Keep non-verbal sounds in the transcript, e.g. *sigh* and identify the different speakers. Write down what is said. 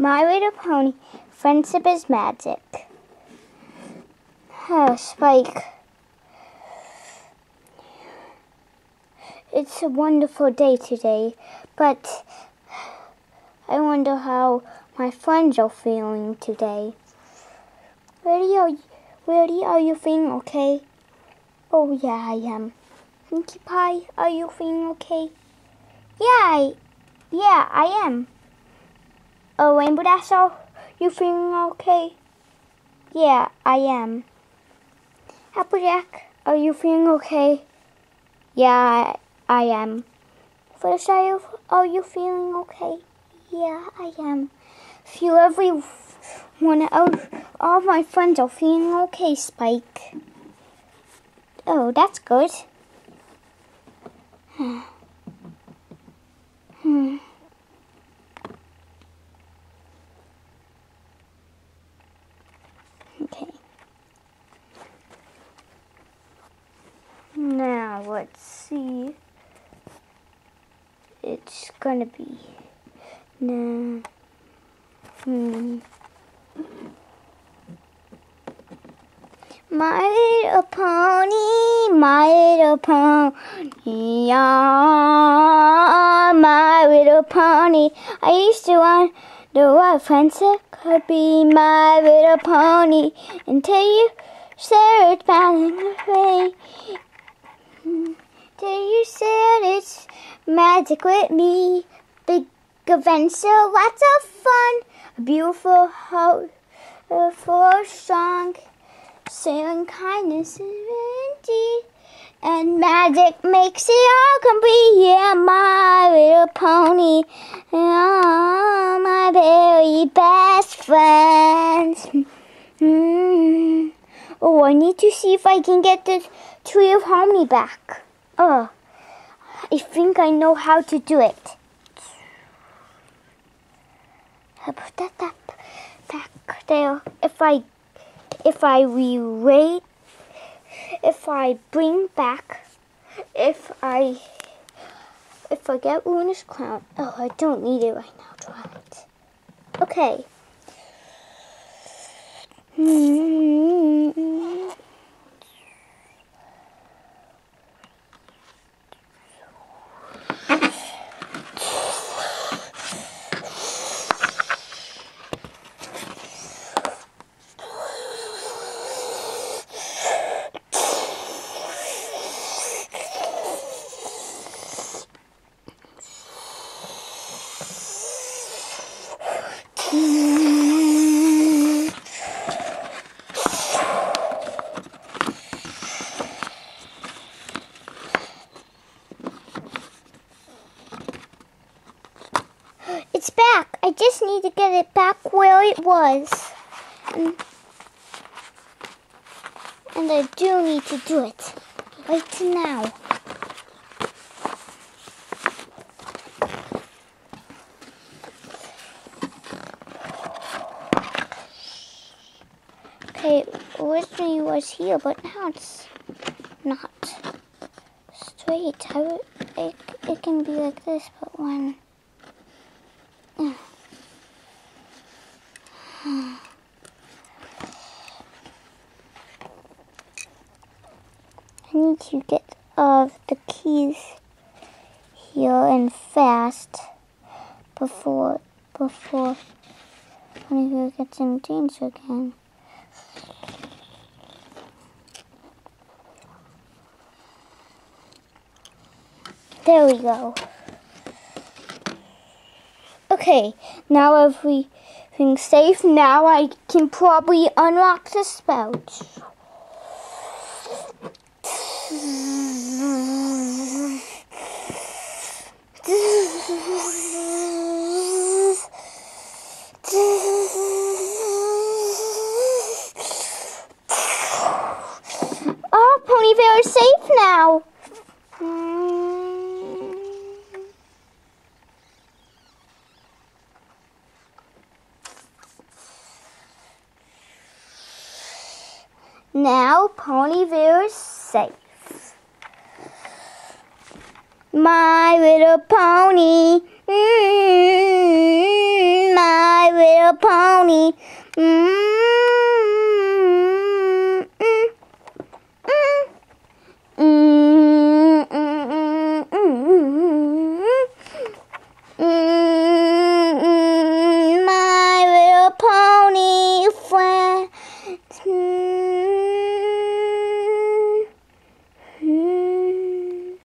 Speaker 1: My Little Pony, friendship is magic. Oh, Spike. It's a wonderful day today, but I wonder how my friends are feeling today. Rarity, are you, Rarity, are you feeling okay? Oh, yeah, I am. Pinkie Pie, are you feeling okay? Yeah, I, yeah, I am. Oh, Rainbow Dash, are you feeling okay? Yeah, I am. Applejack, are you feeling okay? Yeah, I, I am. Fluttershy, are you are you feeling okay? Yeah, I am. Feel everyone, all, all my friends are feeling okay, Spike. Oh, that's good. *sighs* hmm. Okay. Now, let's see. It's gonna be. No. Hmm. My little pony, my little pony, ah, my little pony. I used to wonder what friendship could be, my little pony, until you it's bound away. Till you said it's magic with me, big adventure, lots of fun, a beautiful house, full of song. Saying kindness is indeed, and magic makes it all complete. Yeah, my little pony, oh, my very best friends. *laughs* I need to see if I can get the tree of harmony back. Oh, I think I know how to do it. I put that, that back there. If I if I re-rate, if I bring back, if I, if I get Luna's crown. Oh, I don't need it right now, try it. Okay. -hmm. It's back. I just need to get it back where it was. And, and I do need to do it right now. Okay, originally was here, but now it's not straight. I, it, it can be like this, but when... need to get uh, the keys here and fast before before Honeybear gets in danger again. There we go. Okay, now everything's safe. Now I can probably unlock the spout. Oh, Is safe now. Now Ponyville is safe. My little pony, mm, my little pony. Mm,